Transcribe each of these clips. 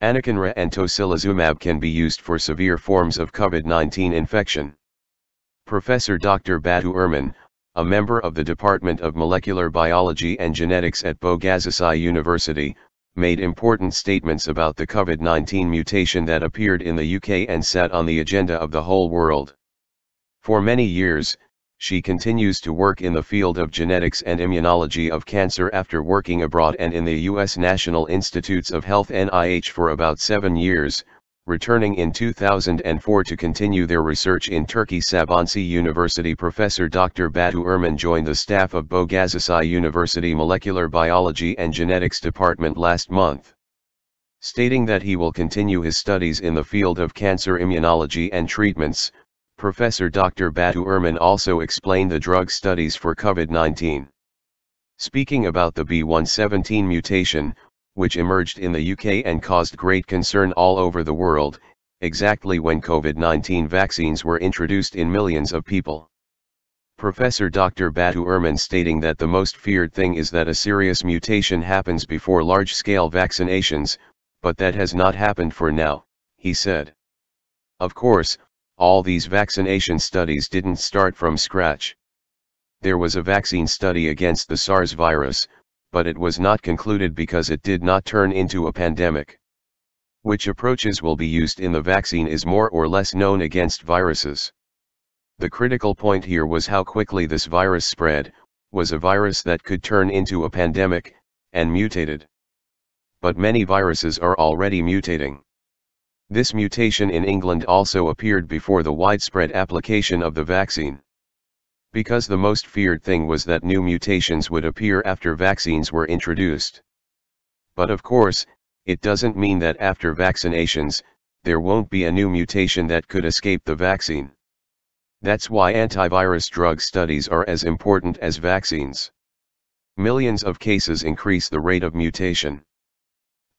Anakinra and tocilizumab can be used for severe forms of COVID-19 infection. Professor Dr. Batu Erman, a member of the Department of Molecular Biology and Genetics at Bogazici University, made important statements about the COVID-19 mutation that appeared in the UK and sat on the agenda of the whole world. For many years, she continues to work in the field of genetics and immunology of cancer after working abroad and in the U.S. National Institutes of Health NIH for about seven years, returning in 2004 to continue their research in Turkey Sabancı University Professor Dr. Batu Erman joined the staff of Bogazici University Molecular Biology and Genetics Department last month. Stating that he will continue his studies in the field of cancer immunology and treatments, Professor Dr. Batu Erman also explained the drug studies for COVID-19. Speaking about the B117 mutation, which emerged in the UK and caused great concern all over the world, exactly when COVID-19 vaccines were introduced in millions of people. Professor Dr. Batu Erman stating that the most feared thing is that a serious mutation happens before large-scale vaccinations, but that has not happened for now, he said. Of course, all these vaccination studies didn't start from scratch. There was a vaccine study against the SARS virus, but it was not concluded because it did not turn into a pandemic. Which approaches will be used in the vaccine is more or less known against viruses. The critical point here was how quickly this virus spread, was a virus that could turn into a pandemic, and mutated. But many viruses are already mutating. This mutation in England also appeared before the widespread application of the vaccine because the most feared thing was that new mutations would appear after vaccines were introduced. But of course, it doesn't mean that after vaccinations, there won't be a new mutation that could escape the vaccine. That's why antivirus drug studies are as important as vaccines. Millions of cases increase the rate of mutation.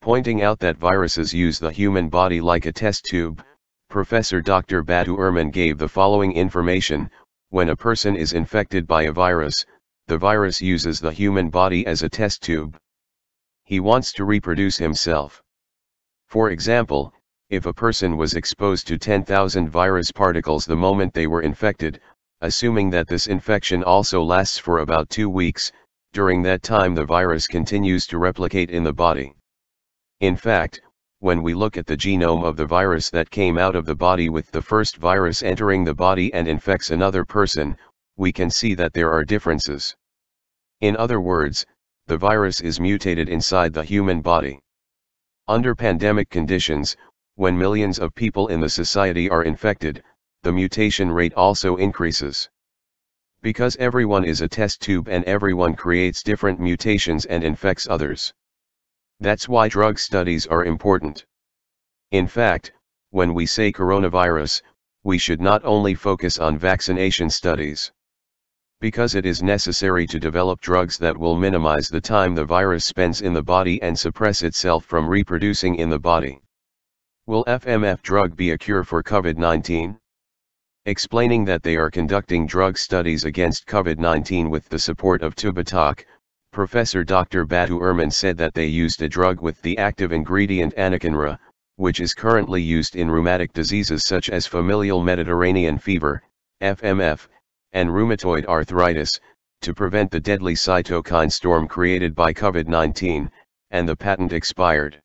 Pointing out that viruses use the human body like a test tube, Professor Dr. Batu Erman gave the following information, when a person is infected by a virus, the virus uses the human body as a test tube. He wants to reproduce himself. For example, if a person was exposed to 10,000 virus particles the moment they were infected, assuming that this infection also lasts for about two weeks, during that time the virus continues to replicate in the body. In fact, when we look at the genome of the virus that came out of the body with the first virus entering the body and infects another person, we can see that there are differences. In other words, the virus is mutated inside the human body. Under pandemic conditions, when millions of people in the society are infected, the mutation rate also increases. Because everyone is a test tube and everyone creates different mutations and infects others. That's why drug studies are important. In fact, when we say coronavirus, we should not only focus on vaccination studies. Because it is necessary to develop drugs that will minimize the time the virus spends in the body and suppress itself from reproducing in the body. Will FMF drug be a cure for COVID-19? Explaining that they are conducting drug studies against COVID-19 with the support of Tubitak, Professor Dr. Batu Erman said that they used a drug with the active ingredient anakinra, which is currently used in rheumatic diseases such as familial Mediterranean fever, FMF, and rheumatoid arthritis, to prevent the deadly cytokine storm created by COVID-19, and the patent expired.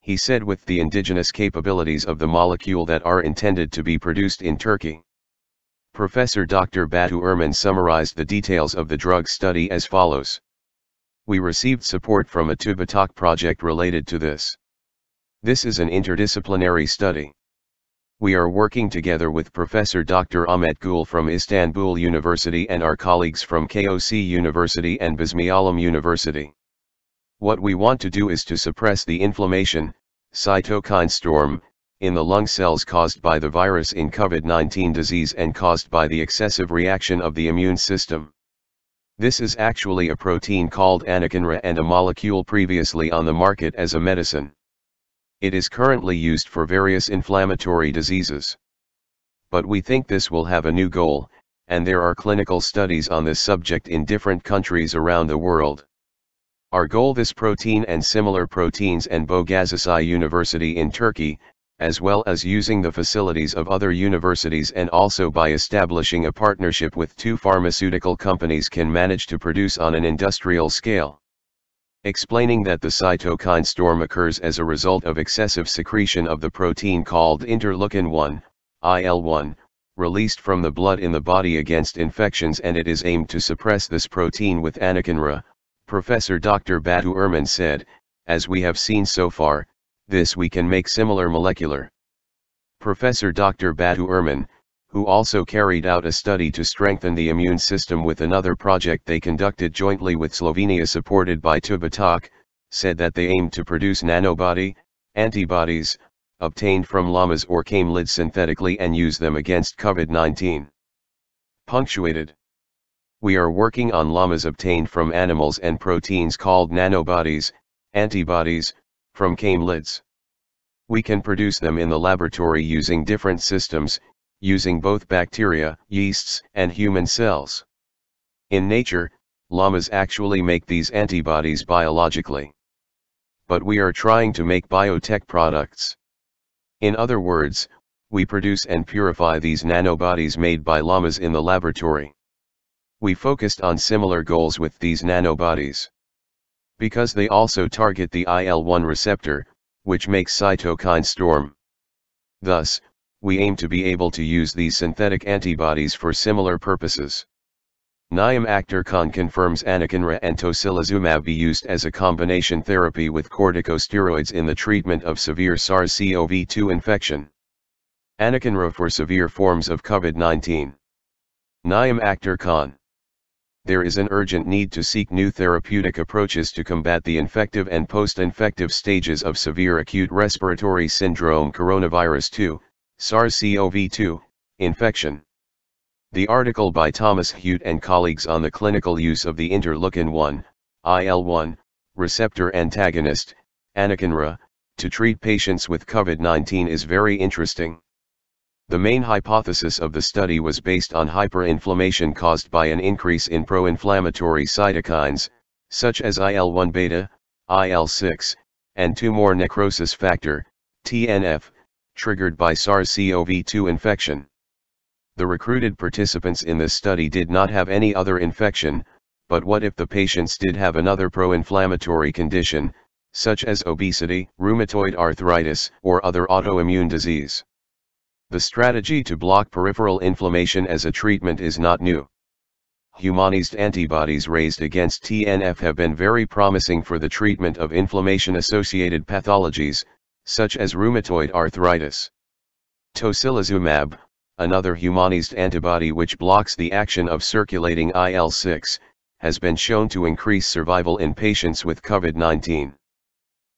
He said with the indigenous capabilities of the molecule that are intended to be produced in Turkey. Professor Dr. Batu Erman summarized the details of the drug study as follows. We received support from a Tubitak project related to this. This is an interdisciplinary study. We are working together with Professor Dr. Ahmet Gül from Istanbul University and our colleagues from KOC University and Bismillah University. What we want to do is to suppress the inflammation, cytokine storm, in the lung cells caused by the virus in COVID-19 disease and caused by the excessive reaction of the immune system. This is actually a protein called anakinra and a molecule previously on the market as a medicine. It is currently used for various inflammatory diseases. But we think this will have a new goal, and there are clinical studies on this subject in different countries around the world. Our goal this protein and similar proteins and Boğaziçi University in Turkey, as well as using the facilities of other universities and also by establishing a partnership with two pharmaceutical companies can manage to produce on an industrial scale. Explaining that the cytokine storm occurs as a result of excessive secretion of the protein called interleukin-1, IL-1, released from the blood in the body against infections and it is aimed to suppress this protein with anakinra, Professor Dr. Batu Erman said, as we have seen so far, this we can make similar molecular. Professor Dr. Batu Erman, who also carried out a study to strengthen the immune system with another project they conducted jointly with Slovenia supported by Tubitak, said that they aimed to produce nanobody, antibodies, obtained from llamas or camelids synthetically and use them against COVID-19. Punctuated. We are working on llamas obtained from animals and proteins called nanobodies, antibodies, from camelids. We can produce them in the laboratory using different systems, using both bacteria, yeasts, and human cells. In nature, llamas actually make these antibodies biologically. But we are trying to make biotech products. In other words, we produce and purify these nanobodies made by llamas in the laboratory. We focused on similar goals with these nanobodies. Because they also target the IL-1 receptor, which makes cytokine storm. Thus, we aim to be able to use these synthetic antibodies for similar purposes. Naim Akhtar Khan confirms anakinra and tocilizumab be used as a combination therapy with corticosteroids in the treatment of severe SARS-CoV-2 infection. Anakinra for severe forms of COVID-19. Naim Akhtar Khan there is an urgent need to seek new therapeutic approaches to combat the infective and post-infective stages of severe acute respiratory syndrome coronavirus 2, SARS-CoV-2, infection. The article by Thomas Huet and colleagues on the clinical use of the interleukin-1, IL-1, receptor antagonist, anakinra, to treat patients with COVID-19 is very interesting. The main hypothesis of the study was based on hyperinflammation caused by an increase in pro-inflammatory cytokines, such as IL-1 beta, IL-6, and tumor necrosis factor, TNF, triggered by SARS-CoV-2 infection. The recruited participants in this study did not have any other infection, but what if the patients did have another pro-inflammatory condition, such as obesity, rheumatoid arthritis, or other autoimmune disease? The strategy to block peripheral inflammation as a treatment is not new. Humanized antibodies raised against TNF have been very promising for the treatment of inflammation-associated pathologies, such as rheumatoid arthritis. Tocilizumab, another humanized antibody which blocks the action of circulating IL-6, has been shown to increase survival in patients with COVID-19.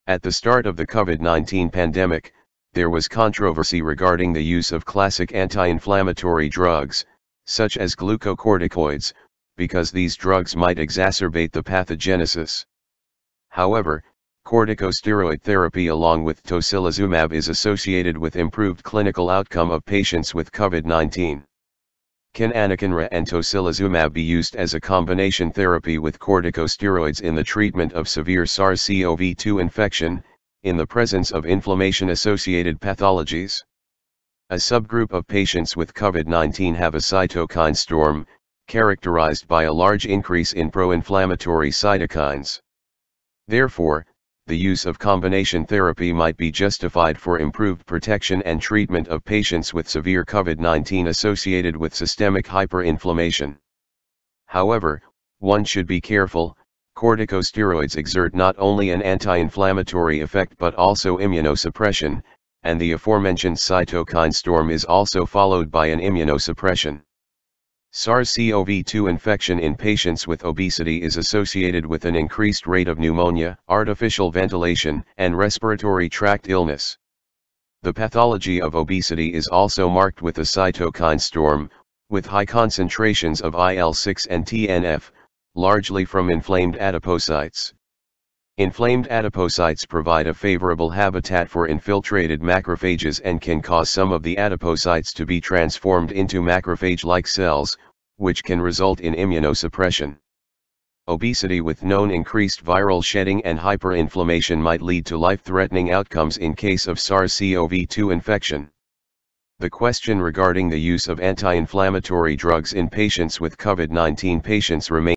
At the start of the COVID-19 pandemic, there was controversy regarding the use of classic anti-inflammatory drugs, such as glucocorticoids, because these drugs might exacerbate the pathogenesis. However, corticosteroid therapy along with tocilizumab is associated with improved clinical outcome of patients with COVID-19. Can anakinra and tocilizumab be used as a combination therapy with corticosteroids in the treatment of severe SARS-CoV-2 infection, in the presence of inflammation-associated pathologies. A subgroup of patients with COVID-19 have a cytokine storm, characterized by a large increase in pro-inflammatory cytokines. Therefore, the use of combination therapy might be justified for improved protection and treatment of patients with severe COVID-19 associated with systemic hyperinflammation. However, one should be careful, corticosteroids exert not only an anti-inflammatory effect but also immunosuppression, and the aforementioned cytokine storm is also followed by an immunosuppression. SARS-CoV-2 infection in patients with obesity is associated with an increased rate of pneumonia, artificial ventilation, and respiratory tract illness. The pathology of obesity is also marked with a cytokine storm, with high concentrations of IL-6 and TNF, largely from inflamed adipocytes. Inflamed adipocytes provide a favorable habitat for infiltrated macrophages and can cause some of the adipocytes to be transformed into macrophage-like cells, which can result in immunosuppression. obesity with known increased viral shedding and hyperinflammation might lead to life-threatening outcomes in case of SARS-CoV-2 infection. The question regarding the use of anti-inflammatory drugs in patients with COVID-19 patients remains